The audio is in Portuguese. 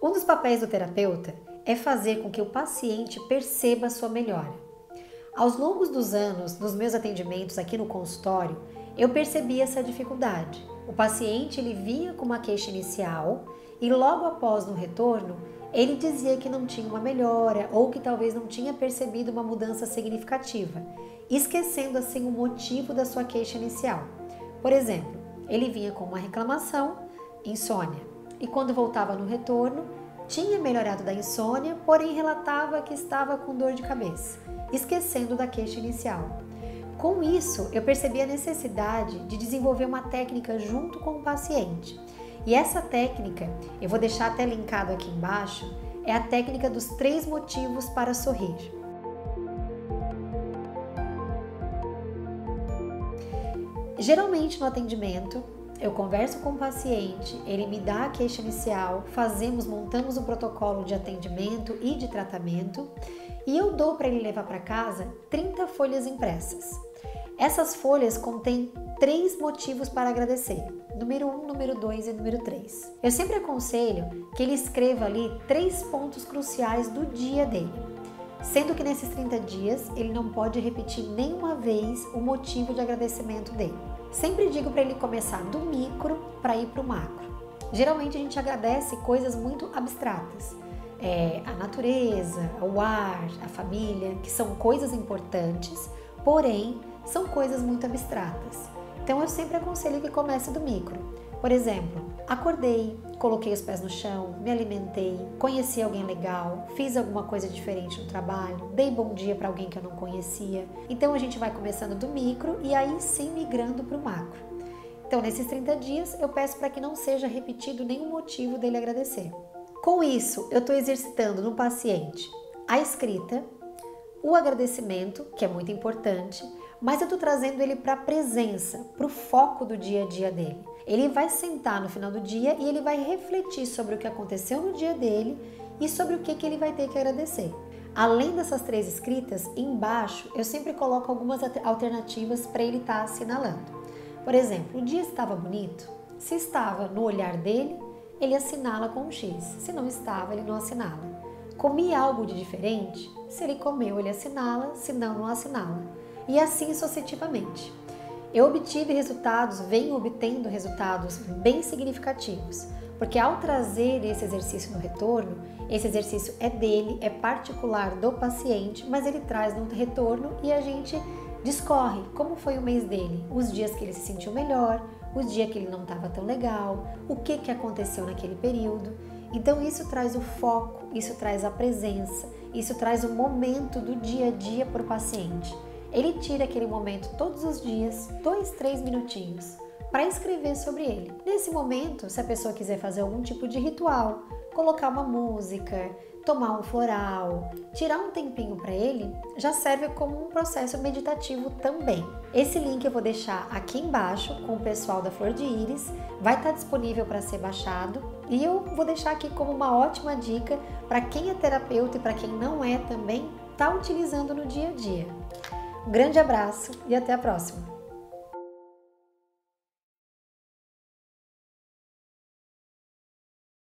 Um dos papéis do terapeuta é fazer com que o paciente perceba sua melhora. Aos longos dos anos, nos meus atendimentos aqui no consultório, eu percebi essa dificuldade. O paciente ele vinha com uma queixa inicial e logo após no retorno, ele dizia que não tinha uma melhora ou que talvez não tinha percebido uma mudança significativa, esquecendo assim o motivo da sua queixa inicial. Por exemplo, ele vinha com uma reclamação, insônia, e quando voltava no retorno, tinha melhorado da insônia, porém relatava que estava com dor de cabeça, esquecendo da queixa inicial. Com isso, eu percebi a necessidade de desenvolver uma técnica junto com o paciente e essa técnica, eu vou deixar até linkado aqui embaixo, é a técnica dos três motivos para sorrir. Geralmente no atendimento, eu converso com o paciente, ele me dá a queixa inicial, fazemos, montamos um protocolo de atendimento e de tratamento e eu dou para ele levar para casa 30 folhas impressas. Essas folhas contêm três motivos para agradecer número 1, um, número 2 e número 3. Eu sempre aconselho que ele escreva ali três pontos cruciais do dia dele, sendo que nesses 30 dias ele não pode repetir nenhuma vez o motivo de agradecimento dele. Sempre digo para ele começar do micro para ir para o macro. Geralmente a gente agradece coisas muito abstratas. É, a natureza, o ar, a família, que são coisas importantes, porém são coisas muito abstratas. Então eu sempre aconselho que comece do micro. Por exemplo, acordei, coloquei os pés no chão, me alimentei, conheci alguém legal, fiz alguma coisa diferente no trabalho, dei bom dia para alguém que eu não conhecia. Então a gente vai começando do micro e aí sim migrando para o macro. Então, nesses 30 dias, eu peço para que não seja repetido nenhum motivo dele agradecer. Com isso, eu estou exercitando no paciente a escrita, o agradecimento, que é muito importante, mas eu estou trazendo ele para a presença, para o foco do dia a dia dele. Ele vai sentar no final do dia e ele vai refletir sobre o que aconteceu no dia dele e sobre o que, que ele vai ter que agradecer. Além dessas três escritas, embaixo eu sempre coloco algumas alternativas para ele estar tá assinalando. Por exemplo, o dia estava bonito? Se estava no olhar dele, ele assinala com um X. Se não estava, ele não assinala. Comi algo de diferente? Se ele comeu, ele assinala, se não, não assinala e assim sucessivamente. Eu obtive resultados, venho obtendo resultados bem significativos, porque ao trazer esse exercício no retorno, esse exercício é dele, é particular do paciente, mas ele traz no retorno e a gente discorre como foi o mês dele, os dias que ele se sentiu melhor, os dias que ele não estava tão legal, o que, que aconteceu naquele período. Então isso traz o foco, isso traz a presença, isso traz o momento do dia a dia para o paciente. Ele tira aquele momento todos os dias, dois, três minutinhos, para escrever sobre ele. Nesse momento, se a pessoa quiser fazer algum tipo de ritual, colocar uma música, tomar um floral, tirar um tempinho para ele, já serve como um processo meditativo também. Esse link eu vou deixar aqui embaixo com o pessoal da Flor de Íris, vai estar disponível para ser baixado e eu vou deixar aqui como uma ótima dica para quem é terapeuta e para quem não é também, tá utilizando no dia a dia. Um grande abraço e até a próxima!